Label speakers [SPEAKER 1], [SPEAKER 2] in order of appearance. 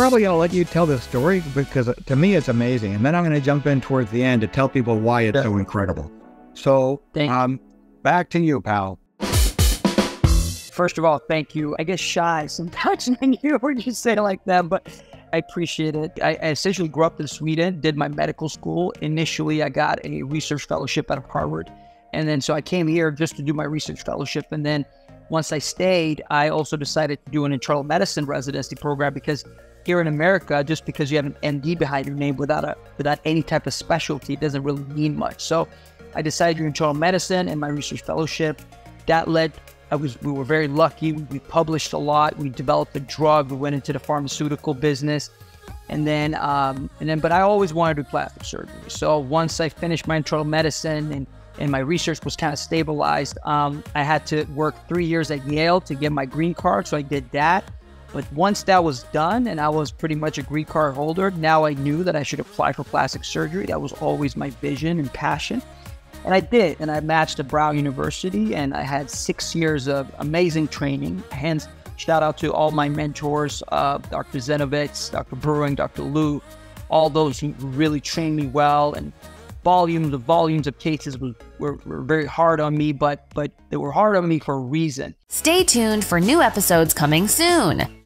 [SPEAKER 1] probably going to let you tell this story because uh, to me it's amazing. And then I'm going to jump in towards the end to tell people why it's so incredible. So, um, back to you, pal.
[SPEAKER 2] First of all, thank you. I get shy sometimes when you when you say it like that, but I appreciate it. I, I essentially grew up in Sweden, did my medical school. Initially, I got a research fellowship out of Harvard. And then so I came here just to do my research fellowship. And then once I stayed, I also decided to do an internal medicine residency program because here in America, just because you have an MD behind your name without a without any type of specialty doesn't really mean much. So I decided to do internal medicine and my research fellowship. That led I was we were very lucky. We published a lot. We developed a drug. We went into the pharmaceutical business, and then um, and then. But I always wanted to do plastic surgery. So once I finished my internal medicine and and my research was kind of stabilized, um, I had to work three years at Yale to get my green card. So I did that. But once that was done and I was pretty much a green card holder, now I knew that I should apply for plastic surgery. That was always my vision and passion. And I did, and I matched at Brown University, and I had six years of amazing training. Hence, shout out to all my mentors, uh, Dr. Zenovitz, Dr. Brewing, Dr. Liu, all those who really trained me well. And volumes of volumes of cases were, were, were very hard on me, but but they were hard on me for a reason.
[SPEAKER 3] Stay tuned for new episodes coming soon.